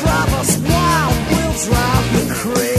drive us wild, we'll drive you crazy.